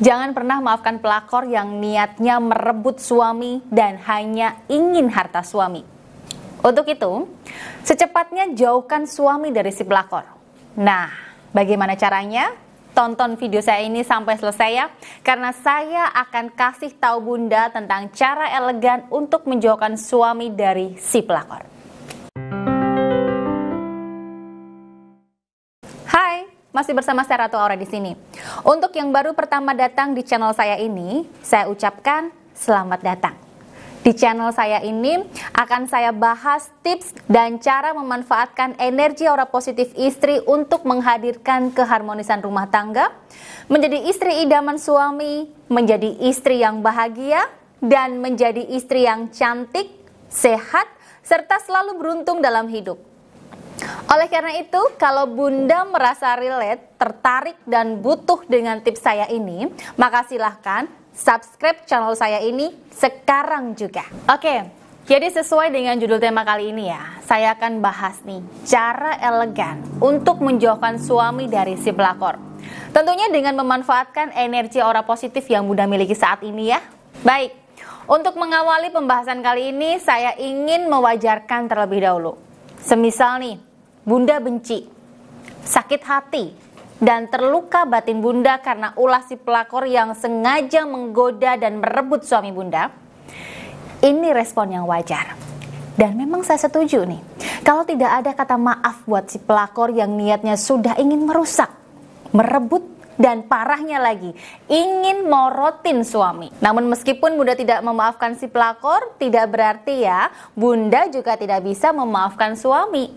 Jangan pernah maafkan pelakor yang niatnya merebut suami dan hanya ingin harta suami. Untuk itu, secepatnya jauhkan suami dari si pelakor. Nah, bagaimana caranya? Tonton video saya ini sampai selesai ya, karena saya akan kasih tahu Bunda tentang cara elegan untuk menjauhkan suami dari si pelakor. Masih bersama saya Ratu Aura di sini. Untuk yang baru pertama datang di channel saya ini, saya ucapkan selamat datang. Di channel saya ini akan saya bahas tips dan cara memanfaatkan energi aura positif istri untuk menghadirkan keharmonisan rumah tangga, menjadi istri idaman suami, menjadi istri yang bahagia, dan menjadi istri yang cantik, sehat, serta selalu beruntung dalam hidup. Oleh karena itu, kalau Bunda merasa relate, tertarik dan butuh dengan tips saya ini, maka silahkan subscribe channel saya ini sekarang juga. Oke, jadi sesuai dengan judul tema kali ini ya, saya akan bahas nih cara elegan untuk menjauhkan suami dari si pelakor. Tentunya dengan memanfaatkan energi aura positif yang Bunda miliki saat ini ya. Baik, untuk mengawali pembahasan kali ini saya ingin mewajarkan terlebih dahulu. Semisal nih, Bunda benci, sakit hati, dan terluka batin Bunda karena ulah si pelakor yang sengaja menggoda dan merebut suami Bunda, ini respon yang wajar. Dan memang saya setuju nih, kalau tidak ada kata maaf buat si pelakor yang niatnya sudah ingin merusak, merebut, dan parahnya lagi, ingin morotin suami. Namun meskipun Bunda tidak memaafkan si pelakor, tidak berarti ya Bunda juga tidak bisa memaafkan suami.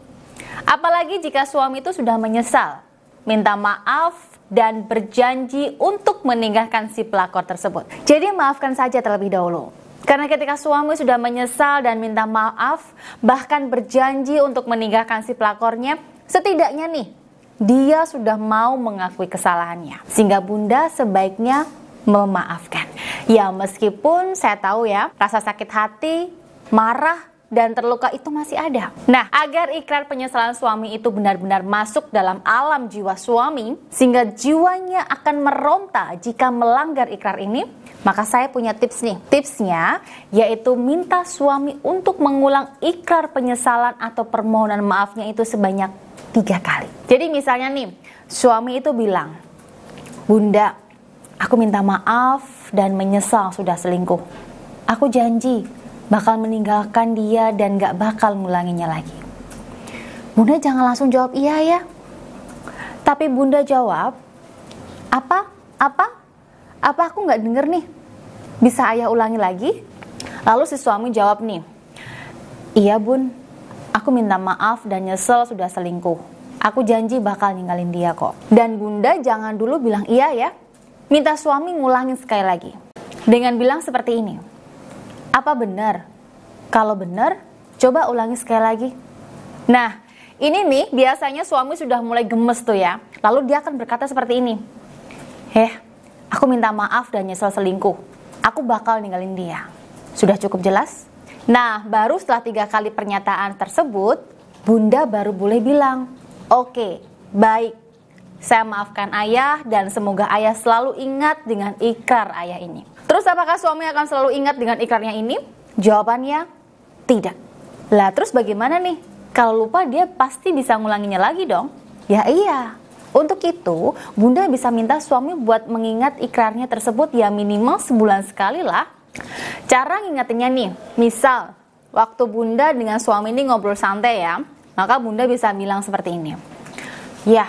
Apalagi jika suami itu sudah menyesal, minta maaf dan berjanji untuk meninggalkan si pelakor tersebut. Jadi maafkan saja terlebih dahulu. Karena ketika suami sudah menyesal dan minta maaf, bahkan berjanji untuk meninggalkan si pelakornya, setidaknya nih, dia sudah mau mengakui kesalahannya. Sehingga bunda sebaiknya memaafkan. Ya meskipun saya tahu ya, rasa sakit hati, marah, dan terluka itu masih ada. Nah, agar ikrar penyesalan suami itu benar-benar masuk dalam alam jiwa suami, sehingga jiwanya akan meronta jika melanggar ikrar ini, maka saya punya tips nih. Tipsnya yaitu minta suami untuk mengulang ikrar penyesalan atau permohonan maafnya itu sebanyak tiga kali. Jadi misalnya nih, suami itu bilang, Bunda, aku minta maaf dan menyesal sudah selingkuh. Aku janji bakal meninggalkan dia dan gak bakal ngulanginya lagi. Bunda jangan langsung jawab iya ya. Tapi bunda jawab, apa? Apa? Apa aku gak denger nih? Bisa ayah ulangi lagi? Lalu si suami jawab nih, iya bun, aku minta maaf dan nyesel sudah selingkuh. Aku janji bakal ninggalin dia kok. Dan bunda jangan dulu bilang iya ya. Minta suami ngulangin sekali lagi. Dengan bilang seperti ini, apa benar? Kalau benar, coba ulangi sekali lagi. Nah, ini nih biasanya suami sudah mulai gemes tuh ya. Lalu dia akan berkata seperti ini. Heh, aku minta maaf dan nyesel selingkuh. Aku bakal ninggalin dia. Sudah cukup jelas? Nah, baru setelah tiga kali pernyataan tersebut, Bunda baru boleh bilang, oke, okay, baik, saya maafkan ayah dan semoga ayah selalu ingat dengan ikrar ayah ini. Terus apakah suami akan selalu ingat dengan ikrarnya ini? Jawabannya tidak. Lah terus bagaimana nih? Kalau lupa dia pasti bisa ngulanginya lagi dong. Ya iya. Untuk itu, Bunda bisa minta suami buat mengingat ikrarnya tersebut ya minimal sebulan sekali lah. Cara ngingetinnya nih, misal waktu Bunda dengan suami ini ngobrol santai ya, maka Bunda bisa bilang seperti ini. Ya,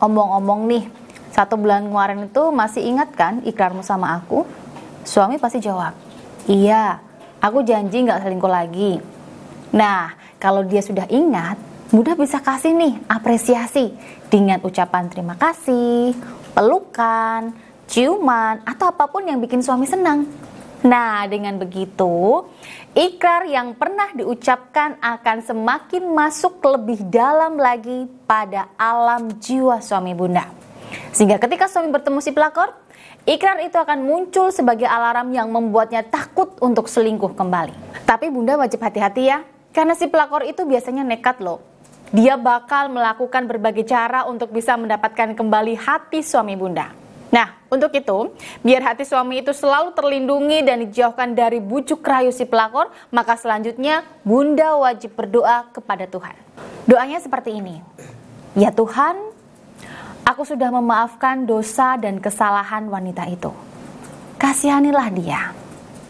omong-omong nih, satu bulan kemarin itu masih ingat kan ikrarmu sama aku? Suami pasti jawab, iya, aku janji nggak selingkuh lagi. Nah, kalau dia sudah ingat, mudah bisa kasih nih apresiasi dengan ucapan terima kasih, pelukan, ciuman, atau apa pun yang bikin suami senang. Nah, dengan begitu, ikrar yang pernah diucapkan akan semakin masuk lebih dalam lagi pada alam jiwa suami bunda. Sehingga ketika suami bertemu si pelakor, Ikrar itu akan muncul sebagai alarm yang membuatnya takut untuk selingkuh kembali. Tapi bunda wajib hati-hati ya, karena si pelakor itu biasanya nekat loh. Dia bakal melakukan berbagai cara untuk bisa mendapatkan kembali hati suami bunda. Nah, untuk itu, biar hati suami itu selalu terlindungi dan dijauhkan dari bujuk rayu si pelakor, maka selanjutnya Bunda wajib berdoa kepada Tuhan. Doanya seperti ini. Ya Tuhan, aku sudah memaafkan dosa dan kesalahan wanita itu. Kasihanilah dia.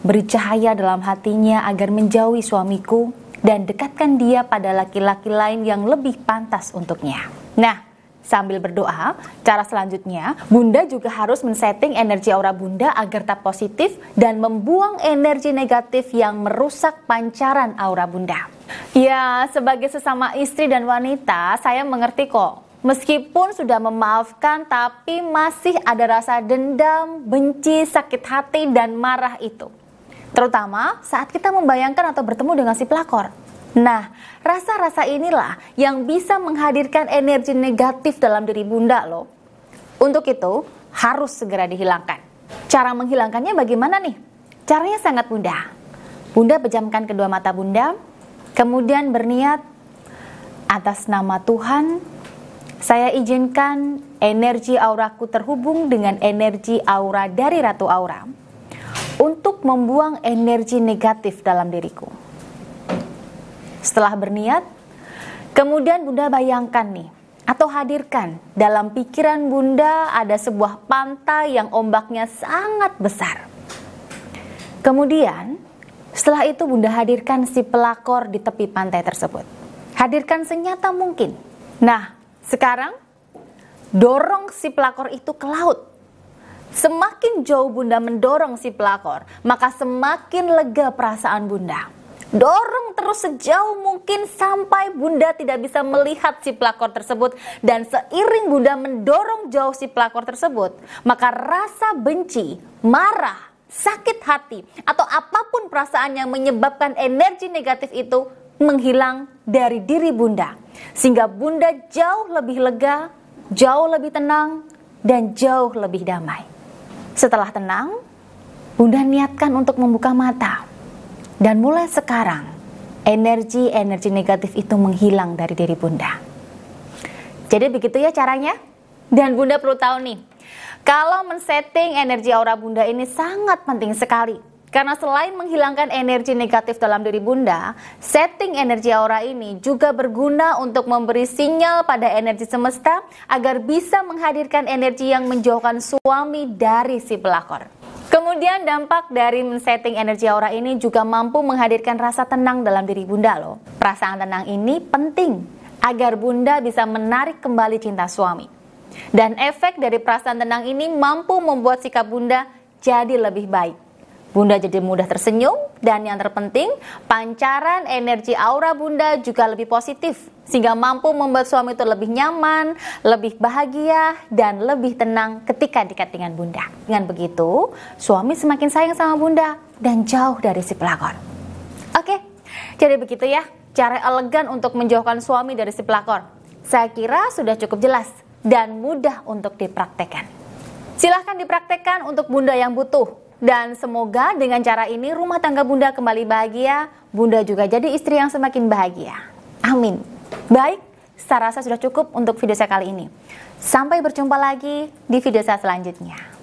Beri cahaya dalam hatinya agar menjauhi suamiku dan dekatkan dia pada laki-laki lain yang lebih pantas untuknya. Nah, Sambil berdoa, cara selanjutnya, Bunda juga harus men-setting energi aura Bunda agar tetap positif dan membuang energi negatif yang merusak pancaran aura Bunda. Ya, sebagai sesama istri dan wanita, saya mengerti kok. Meskipun sudah memaafkan, tapi masih ada rasa dendam, benci, sakit hati, dan marah itu. Terutama saat kita membayangkan atau bertemu dengan si pelakor. Nah, rasa-rasa inilah yang bisa menghadirkan energi negatif dalam diri Bunda loh. Untuk itu, harus segera dihilangkan. Cara menghilangkannya bagaimana nih? Caranya sangat mudah. Bunda pejamkan kedua mata Bunda, kemudian berniat atas nama Tuhan, saya izinkan energi auraku terhubung dengan energi aura dari Ratu Aura untuk membuang energi negatif dalam diriku. Setelah berniat, kemudian Bunda bayangkan nih, atau hadirkan dalam pikiran Bunda ada sebuah pantai yang ombaknya sangat besar. Kemudian, setelah itu Bunda hadirkan si pelakor di tepi pantai tersebut. Hadirkan senyata mungkin. Nah, sekarang dorong si pelakor itu ke laut. Semakin jauh Bunda mendorong si pelakor, maka semakin lega perasaan Bunda. Dorong terus sejauh mungkin sampai Bunda tidak bisa melihat si pelakor tersebut dan seiring Bunda mendorong jauh si pelakor tersebut, maka rasa benci, marah, sakit hati atau apa pun perasaan yang menyebabkan energi negatif itu menghilang dari diri Bunda. Sehingga Bunda jauh lebih lega, jauh lebih tenang, dan jauh lebih damai. Setelah tenang, Bunda niatkan untuk membuka mata dan mulai sekarang, energi-energi negatif itu menghilang dari diri Bunda. Jadi begitu ya caranya. Dan Bunda perlu tahu nih, kalau men-setting energi aura Bunda ini sangat penting sekali. Karena selain menghilangkan energi negatif dalam diri Bunda, setting energi aura ini juga berguna untuk memberi sinyal pada energi semesta agar bisa menghadirkan energi yang menjauhkan suami dari si pelakor. Kemudian dampak dari men-setting energi aura ini juga mampu menghadirkan rasa tenang dalam diri Bunda loh. Perasaan tenang ini penting agar Bunda bisa menarik kembali cinta suami. Dan efek dari perasaan tenang ini mampu membuat sikap Bunda jadi lebih baik. Bunda jadi mudah tersenyum dan yang terpenting pancaran energi aura Bunda juga lebih positif sehingga mampu membuat suami itu lebih nyaman, lebih bahagia dan lebih tenang ketika dekat dengan Bunda. Dengan begitu, suami semakin sayang sama Bunda dan jauh dari si pelakor. Oke, jadi begitu ya cara elegan untuk menjauhkan suami dari si pelakor. Saya kira sudah cukup jelas dan mudah untuk dipraktekkan. Silahkan dipraktekkan untuk Bunda yang butuh dan semoga dengan cara ini rumah tangga Bunda kembali bahagia, Bunda juga jadi istri yang semakin bahagia. Amin. Baik, saya rasa sudah cukup untuk video saya kali ini. Sampai berjumpa lagi di video saya selanjutnya.